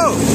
go!